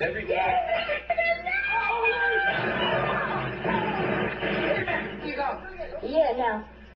Every day. Yeah, now,